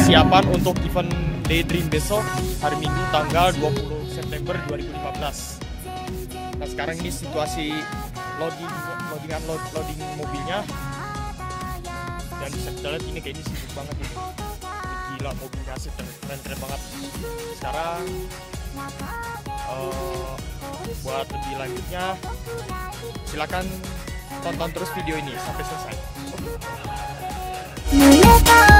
persiapan untuk event Daydream besok hari Minggu tanggal 20 September 2015. Nah sekarang ini situasi loading loading unload loading mobilnya. Dan bisa kita lihat ini kayaknya sibuk banget ini. Gila mobilnya asik keren keren, keren banget. Sekarang eh, buat lebih lanjutnya silakan tonton terus video ini. Sampai selesai. 濡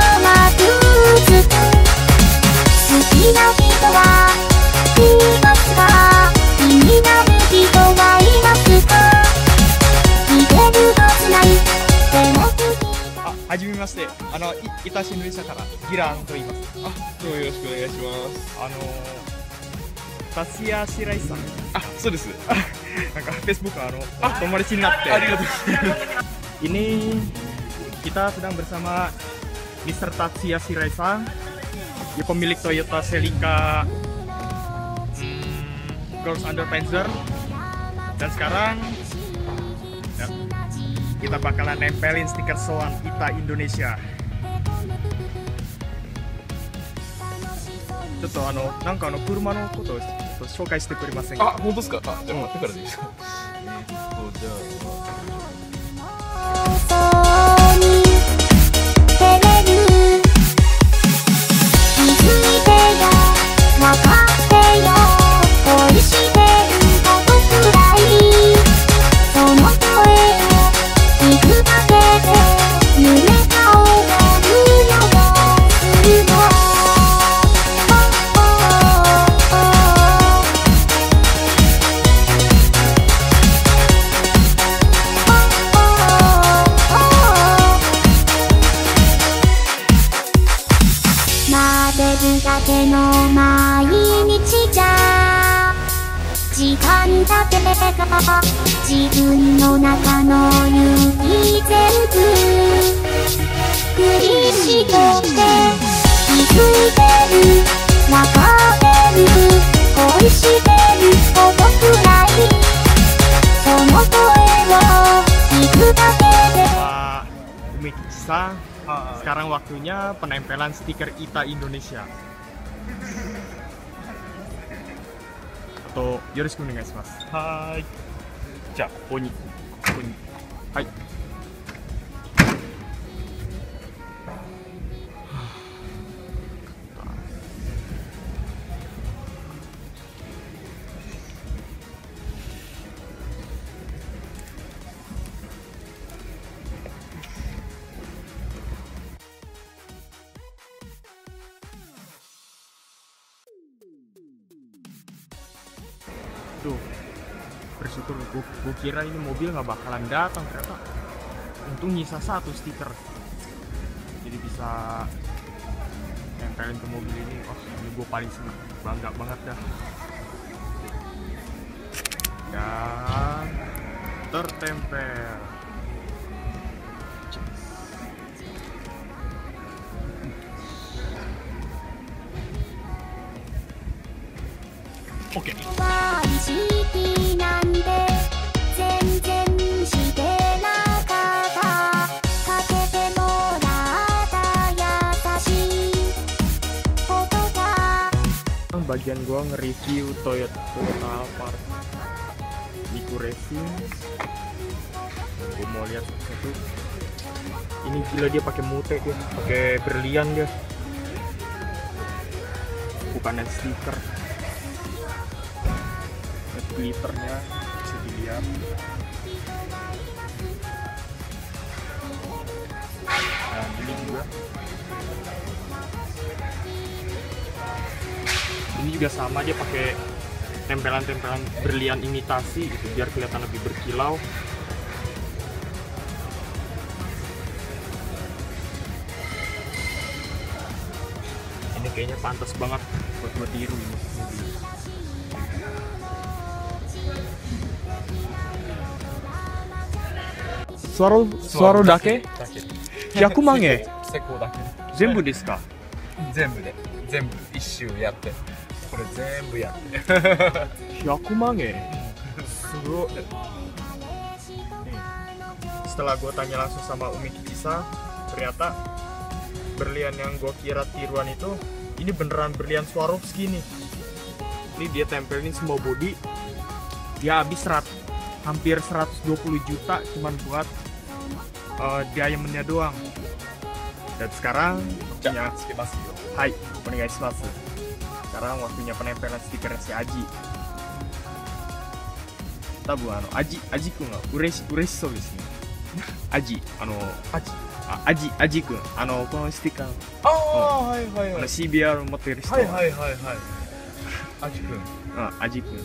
あのいいたしぬり社からギランと言いますあ、どうもよろしくお願いします。あの達也白石さんあ、そうです。なんか Facebook あの友達になってありがとうございます。 ini kita sedang bersama Mr. Tatsuya Shiraisang dia pemilik Toyota Celica hmm, Girls Under Panzer dan sekarang ya, kita bakalan nempelin stiker soan Ita Indonesia ちょっとあのなんかあの車のことをちょっと紹介してくれませんか？あ、本当ですか？あ、じゃあ待ってからでいいですか？えーっとじゃあ。撫でるだけの毎日じゃ時間だけが自分の中の勇気全部振り絞って気づいてるわかってる恋してることくらいその声を聞くだけで Pak Umi Kicisa Ah, ah. Sekarang waktunya penempelan stiker ITA Indonesia. Atau, Yoris onegai mas Hai. Ja, koni. Koni. Hai. aduh bersyukur gue, gue kira ini mobil nggak bakalan datang ternyata. Untung nyisa satu stiker. Jadi bisa nempelin ke mobil ini. Oh ini gue paling senang. Bangga banget dah. Dan tertempel. が bagian gua nge-review Toyota Toyota Alphard. Niku Racing. Gua mau lihat satu. Ini gila dia pakai mute dia. Pakai berlian dia. Bukan stiker glitternya bisa dilihat. Nah ini juga. Ini juga sama dia pakai tempelan-tempelan berlian imitasi gitu biar kelihatan lebih berkilau. Ini kayaknya pantas banget buat tiru ini. mobil. Suara suara dake だけ。 100万円施工だけ。全部ですか全部で。全部一周やって。これ全部やって。 100 万円Seru. Nih. Setelah gue tanya langsung sama Umi Kicisa, ternyata berlian yang gue kira tiruan itu ini beneran berlian Swarovski nih ini dia tempelin semua body dia habis serat hampir 120 juta cuman buat uh, diamondnya doang dan sekarang Ya, waktunya つけますよ Hai, onegaishimasu. Sekarang waktunya penempelan stiker si Aji. Tabu ano Aji Aji kun ga ureshi ureshi sou desu ne. Aji, ano アジあアジアジ君あのこのステッカーああはいはいあのはい CBR 持ってる人はいはいはいはいアジくんあアジ君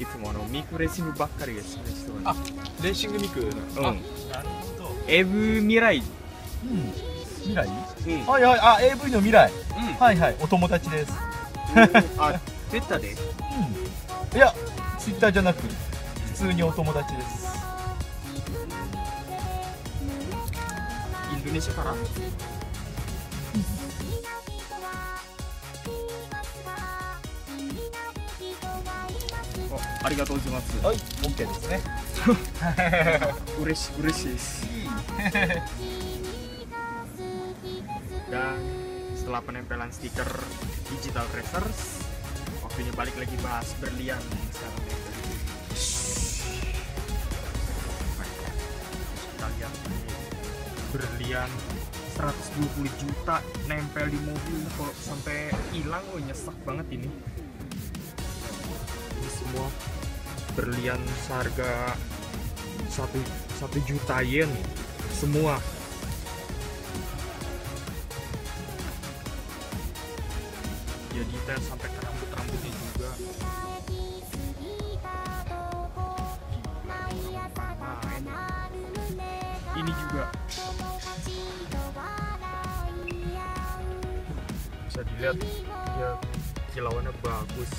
いつもあのミクレーシングばっかりが好きな人があレーシングミクの？うん。あなるほど。エブ未来うん。未来？うん。はいはい。あ AV の未来。うん。はいはい。お友達です。あ出たでうん。いやツイッターじゃなく普通にお友達です。インドネシアから？あありがとうございますはい OK ですね嬉し嬉しいです dan setelah penempelan stiker digital racers waktunya balik lagi bahas berlian sekarang nih. kita lihat ini berlian 120 juta nempel di mobil kalau sampai hilang oh nyesek banget ini ini semua berlian seharga satu satu juta yen semua. Ya detail sampai ke rambut rambutnya juga. Main. ini juga. Bisa dilihat dia kilauannya bagus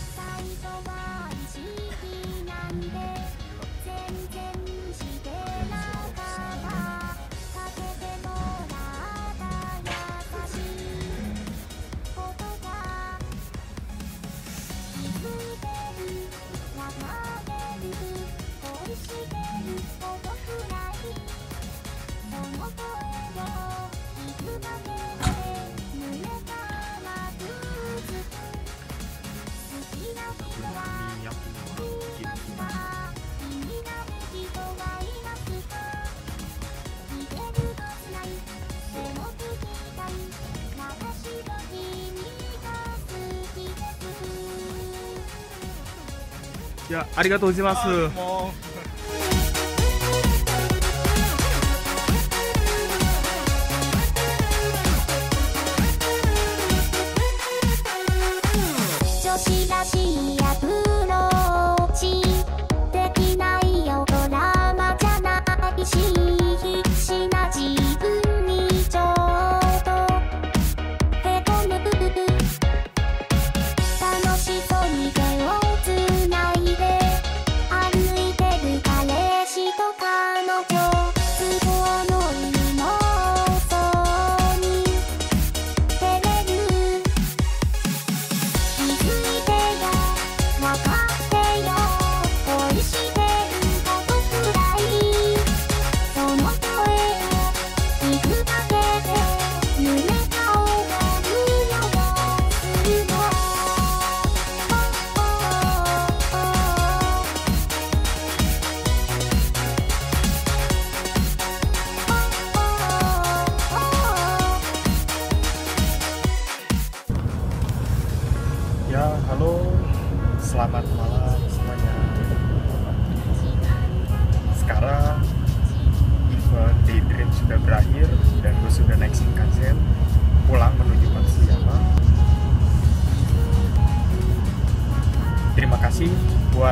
Sunday. いやありがとうございます。女子らし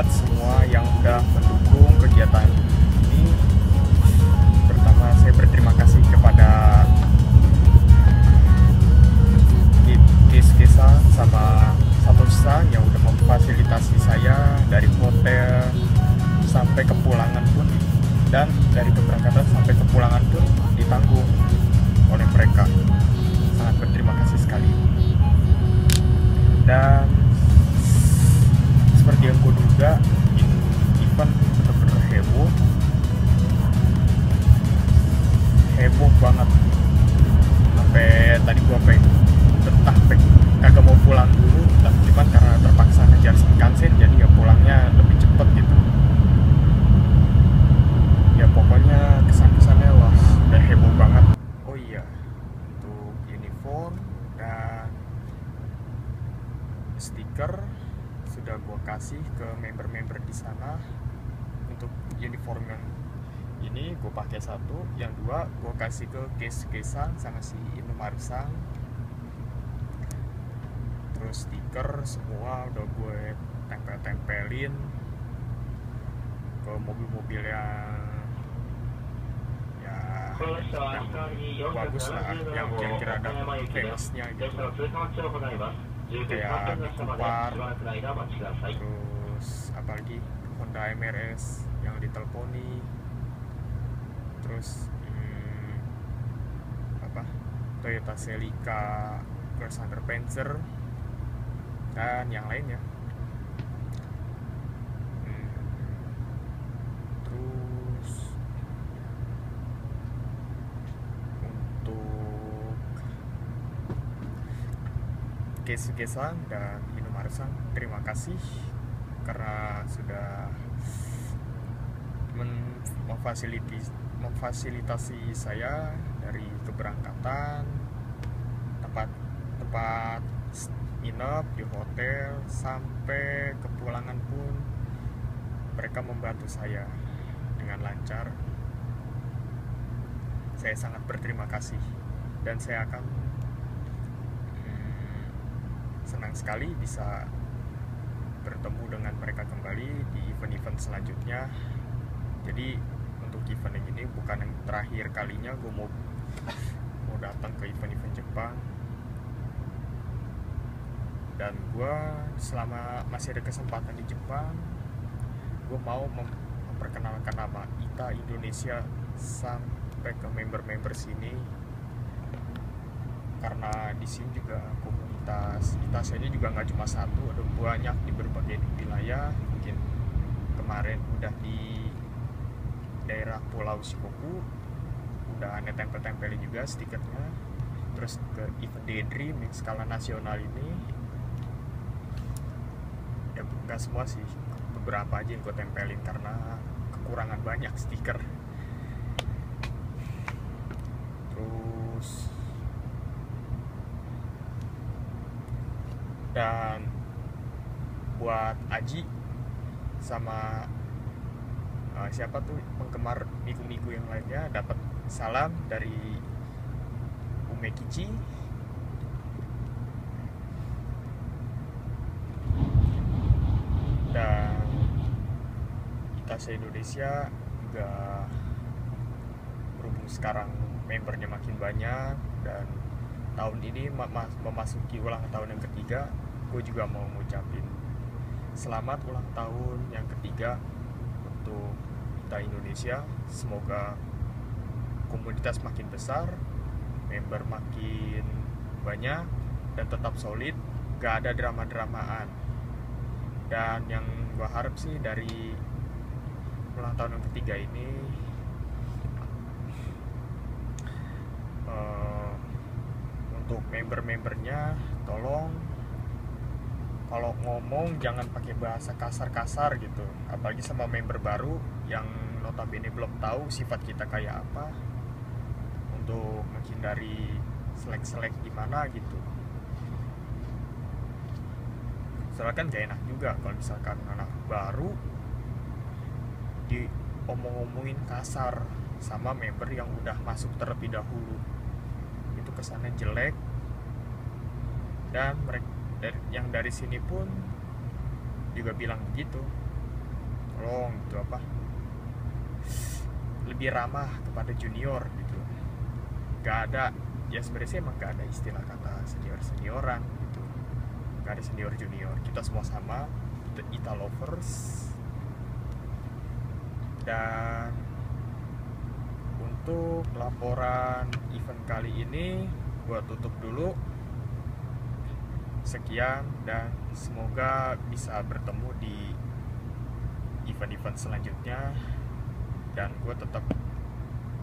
semua yang udah mendukung kegiatan ini. Pertama, saya berterima kasih kepada Kis-Kisa sama Satoshi yang udah memfasilitasi saya dari hotel sampai kepulangan pun dan dari keberangkatan sampai kepulangan pun ditanggung oleh mereka sangat berterima kasih sekali dan seperti yang gue ke member-member di sana untuk uniform yang ini gue pakai satu yang dua gue kasih ke case kesan sama si Indomarsang terus stiker semua udah gue tempel-tempelin ke mobil-mobil yang ya yang bagus lah yang kira-kira ada famousnya gitu kayak Kupar terus apalagi Honda MRS yang diteleponi. Terus hmm, apa? Toyota Celica Under Panzer dan yang lainnya Hmm, terus untuk Kesu Gesang dan Inumarsang terima kasih karena sudah memfasilitasi saya dari keberangkatan tempat tempat nginep di hotel sampai kepulangan pun mereka membantu saya dengan lancar. Saya sangat berterima kasih dan saya akan senang sekali bisa bertemu dengan mereka kembali di event-event selanjutnya. Jadi untuk event yang ini bukan yang terakhir kalinya gue mau mau datang ke event-event Jepang. Dan gue selama masih ada kesempatan di Jepang gue mau mem- memperkenalkan nama ITA Indonesia sampai ke member-member sini. Karena di sini juga komunitas ITA ini juga nggak cuma satu ada banyak di berbagai wilayah. Mungkin kemarin udah di daerah Pulau Shikoku udah aneh tempel-tempelin juga stikernya. Terus ke event Daydream yang skala nasional ini. Ya nggak semua sih beberapa aja yang gue tempelin karena kekurangan banyak stiker. Terus dan buat Aji sama uh, siapa tuh penggemar miku-miku yang lainnya dapat salam dari Umekichi dan Itase Indonesia juga berhubung sekarang membernya makin banyak dan tahun ini ma- ma- memasuki ulang tahun yang ketiga gue juga mau ngucapin selamat ulang tahun yang ketiga untuk kita Indonesia. Semoga komunitas makin besar member makin banyak dan tetap solid. Gak ada drama-dramaan. Dan yang gue harap sih dari ulang tahun yang ketiga ini untuk member-membernya tolong kalau ngomong jangan pakai bahasa kasar-kasar gitu. Apalagi sama member baru yang notabene belum tahu sifat kita kayak apa untuk menghindari selek-selek gimana gitu. Soalnya kan gak enak juga kalau misalkan anak baru diomong-omongin kasar sama member yang udah masuk terlebih dahulu kesannya jelek. Dan mereka yang dari sini pun juga bilang begitu. Tolong gitu apa lebih ramah kepada junior gitu. Gak ada ya sebenarnya emang gak ada istilah kata senior senioran gitu. Gak ada senior junior. Kita semua sama kita Ita lovers. Dan untuk laporan event kali ini gua tutup dulu. Sekian dan semoga bisa bertemu di event-event selanjutnya. Dan gue tetap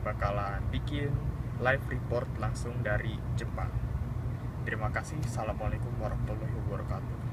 bakalan bikin live report langsung dari Jepang. Terima kasih. Assalamualaikum warahmatullahi wabarakatuh